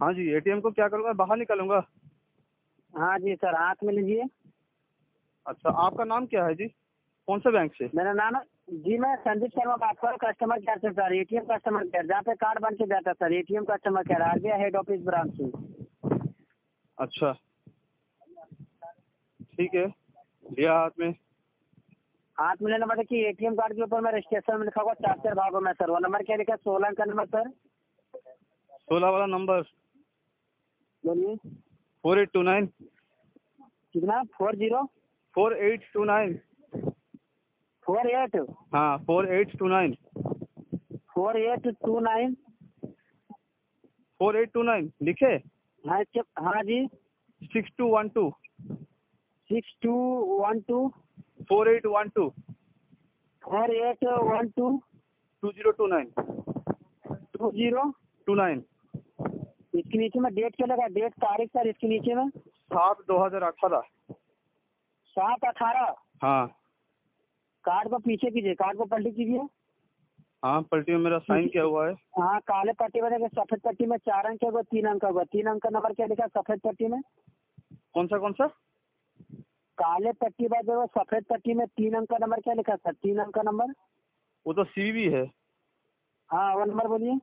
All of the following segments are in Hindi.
हाँ जी एटीएम को क्या करूँगा? बाहर निकालूँगा। हाँ जी सर हाथ में लीजिए। अच्छा आपका नाम क्या है जी? कौन से बैंक से? मेरा नाम है जी मैं संदीप शर्मा बात कर रहा हूँ कस्टमर केयर से सर एटीएम कस्टमर केयर जहाँ पे कार्ड बन के जाता sir ATM customer care RBI head office branch से। अच्छा। ठीक है लिया हाथ में। हाथ में लेना मतलब कि एटीएम कार्ड के ऊपर मेरे रजिस्ट्रेशन में लिखा हुआ चार चार भागों में सर। वो नंबर क्या लिखा सोलह का नंबर सर। सोलह वाला नंबर बोलिए। Four eight two nine. कितना? Four zero? Four eight two nine. Four eight? हाँ four eight two nine. Four eight two nine. Four eight two nine लिखे? हाँ हाँ जी। Six two one two. Six two one two. Four eight one two. Four eight one two. Two zero two nine. Two zero? Two nine. इसके नीचे में डेट क्या लगा? डेट तारीख सर इसके नीचे में? सात दो हज़ार अठारह। सात अठारह? हाँ। कार्ड को पीछे कीजिए कार्ड को पलटी कीजिए। हाँ पलटी में मेरा साइन किया हुआ है? हाँ काले पट्टी में सफ़ेद पट्टी में चार अंक है वो तीन अंक होगा तीन अंक का नंबर क्या लिखा है सफ़ेद पट्टी में? कौन सा कौन सा? काले पट्टी जो सफ़ेद पट्टी में तीन अंक का नंबर क्या लिखा सर? तीन अंक का नंबर? वो तो सीवीबी है। हाँ वो नंबर बोलिए।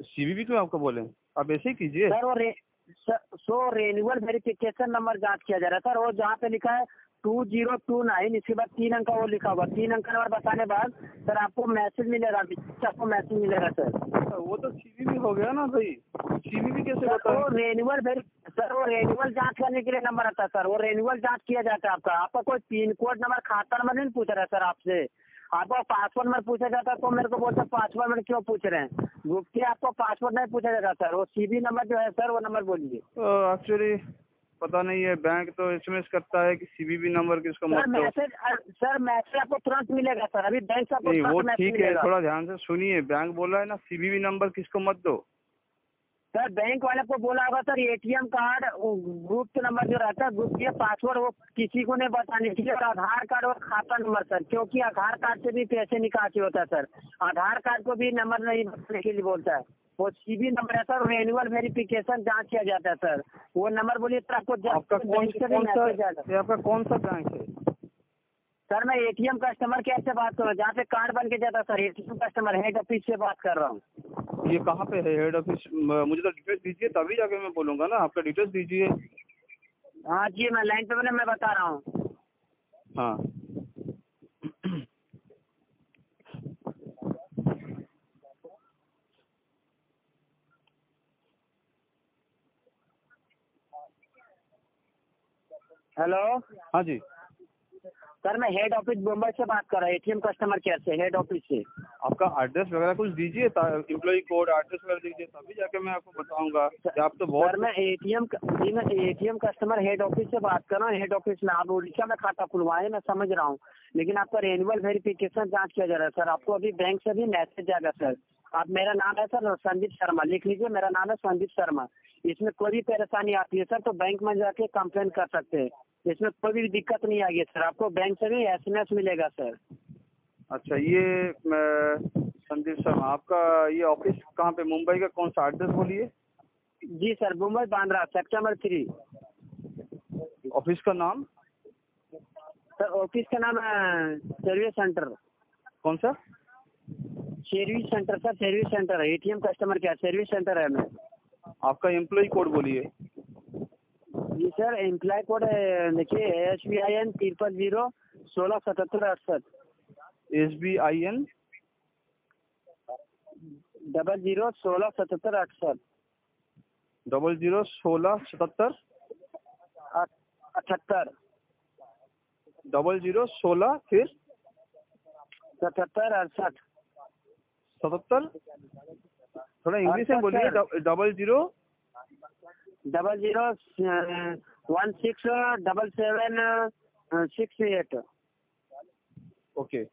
सीवीबी क्यों आपको बोले? आप ऐसे ही कीजिए। सर वो रे, sir, so renewal verification number जाँच किया जा रहा है। सर वो जहाँ पे लिखा है टू ज़ीरो टू नाइन इसके बाद तीन अंक का वो लिखा हुआ तीन अंक का नंबर बताने बाद सर आपको मैसेज मिलेगा आपको मैसेज मिलेगा सर। वो तो सीवीबी हो गया ना भाई। सीवीबी कैसे सर वो रेन्यूअल सर वो रेन्यूअल जाँच करने के लिए नंबर आता है सर। वो रेन्यूअल जाँच किया जाता है आपका। आपका कोई पिन कोड नंबर खाता नंबर नहीं पूछ रहा है सर आपसे। आपको पासवर्ड नंबर पूछा जाता है तो मेरे को बोलते पासवर्ड नंबर क्यों पूछ रहे हैं? गुप्ती आपको पासवर्ड नहीं पूछा जाएगा सर वो सीबी नंबर जो है सर वो नंबर बोलिए। एक्चुअली पता नहीं है बैंक तो एसएमएस करता है कि बी नंबर किसको सर मत दो मैसेज सर मैसेज आपको तुरंत मिलेगा सर अभी बैंक से आपको नहीं वो ठीक है थोड़ा ध्यान से सुनिए। बैंक बोला रहा है ना सीवीबी नंबर किसको मत दो। सर बैंक वाले को बोला होगा sir ATM card group number जो रहता है ग्रुप के पासवर्ड वो किसी को नहीं बताने चाहिए और आधार कार्ड और खाता नंबर सर क्योंकि आधार कार्ड से भी पैसे निकासी होता है सर। आधार कार्ड को भी नंबर नहीं बताने के लिए बोलता है। वो सीबी नंबर है सर रेन्यूअल वेरिफिकेशन जाँच किया जाता है सर। वो नंबर बोलिए सर आपको आपका कौन से कौन सा आपका कौन सा बैंक है? सर मैं एटीएम कस्टमर केयर से बात कर रहा हूँ जहाँ पे कार्ड बन के जाता है sir ATM customer head office से बात कर रहा हूँ। ये कहाँ पे है? हेड ऑफ़िस मुझे तो डिटेल्स दीजिए तभी जाके मैं बोलूँगा ना। आपका डिटेल्स दीजिए। हाँ जी मैं लाइन पे बने मैं बता रहा हूँ। हाँ। हेलो हाँ जी। सर मैं हेड ऑफ़िस मुंबई से बात कर रहा हूँ एटीएम कस्टमर केयर से हेड ऑफ़िस से। आपका एड्रेस वगैरह कुछ दीजिए एम्प्लॉय कोड एड्रेस वगैरह दीजिए तभी जाके मैं आपको बताऊँगा आप तो सर बहुत मैं एटीएम जी मैं एटीएम कस्टमर हेड ऑफ़िस से बात कर रहा हूँ हेड ऑफ़िस में आप उड़ीसा में खाता खुलवाए मैं समझ रहा हूँ। लेकिन आपका रेनुअल वेरिफिकेशन जाँच किया जा रहा है सर। आपको अभी बैंक से भी मैसेज आएगा सर। आप मेरा नाम है सर संदीप शर्मा। लिख लीजिए मेरा नाम है संदीप शर्मा। इसमें कोई भी परेशानी आती है सर तो बैंक में जाके कंप्लेन कर सकते हैं। इसमें कोई भी दिक्कत नहीं आएगी सर। आपको बैंक से भी एसएमएस मिलेगा सर। अच्छा ये संदीप शर्मा आपका ये ऑफ़िस कहाँ पे मुंबई का कौन सा एड्रेस बोलिए? जी sir Mumbai Bandra sector number three office का नाम? सर ऑफ़िस का नाम है सर्विस सेंटर कौन सा? Service centre sir service centre है ATM customer care service centre है मैं आपका एम्प्लॉय कोड बोलिए। सर एम्प्लॉय कोड देखिए S B I N triple zero सोलह सतहत्तर अड़सठ। S B I N double zero सोलह सतहत्तर अड़सठ। डबल ज़ीरो सोलह सतहत्तर? अठहत्तर। डबल ज़ीरो सोलह फिर? सतहत्तर अड़सठ। सतहत्तर? थोड़ा इंग्लिश में बोलिए double zero double zero one six double seven six eight okay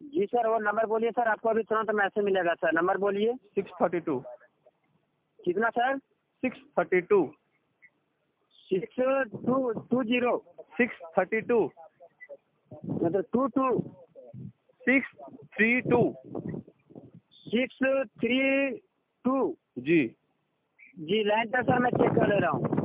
जी सर वो नंबर बोलिए सर आपको अभी तुरंत मैसेज मिलेगा सर। नंबर बोलिए। सिक्स थर्टी टू कितना sir? Six thirty two six two two zero six thirty two मतलब two two six three two six three two जी। जी लाइन पे सर मैं चेक कर ले रहा हूँ।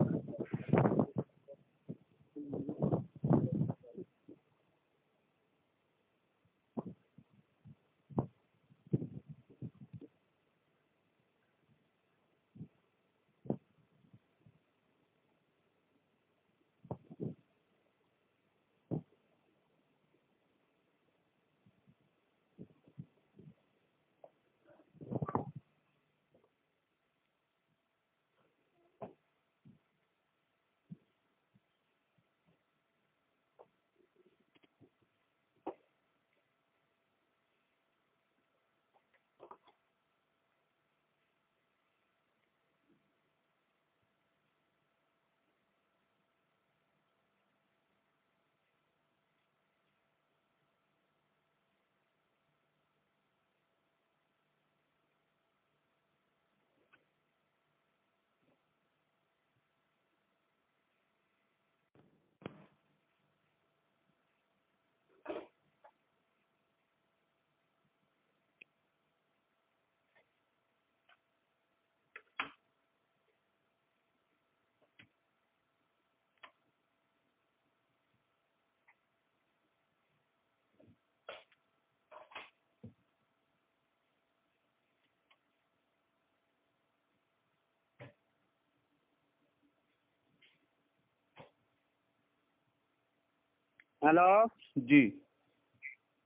हेलो? जी।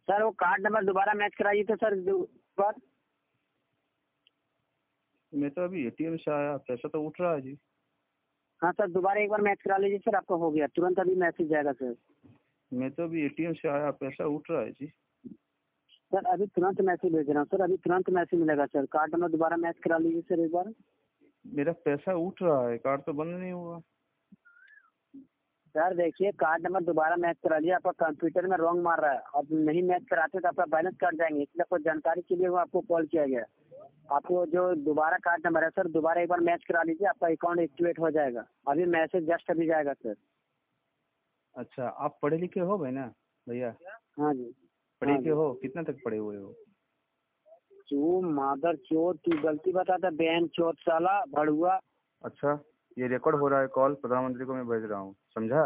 सर वो कार्ड नंबर दोबारा मैच कराइए थे सर दो बार। मैं तो अभी एटीएम से आया पैसा तो उठ रहा है जी। हाँ सर दोबारा एक बार मैच करा लीजिए सर आपका हो गया। तुरंत अभी मैसेज जाएगा सर। मैं तो अभी एटीएम से आया पैसा उठ रहा है जी। सर अभी तुरंत मैसेज भेज रहा हूँ सर। अभी तुरंत मैसेज मिलेगा सर। कार्ड नंबर दोबारा मैच करा लीजिए सर एक बार। मेरा पैसा उठ रहा है कार्ड तो बंद नहीं हुआ। सर देखिए कार्ड नंबर दोबारा मैच करा लिया आपका कंप्यूटर में रॉन्ग मार रहा है। अब नहीं मैच कराते तो आपका बैलेंस कट जाएँगे इसलिए आपको जानकारी के लिए वो आपको कॉल किया गया। आपको जो दोबारा कार्ड नंबर है सर दोबारा एक बार मैच करा लीजिए आपका अकाउंट एक्टिवेट हो जाएगा। अभी मैसेज जस्ट अभी जाएगा सर। अच्छा आप पढ़े लिखे हो भाई ना भैया? हाँ जी। पढ़े हाँ लिखे हो? कितना तक पढ़े हुए हो? तू मादर चोर तू गलती बताता बहन चोर साला भड़ुआ। अच्छा ये रिकॉर्ड हो रहा है कॉल प्रधानमंत्री को मैं भेज रहा हूँ। समझा?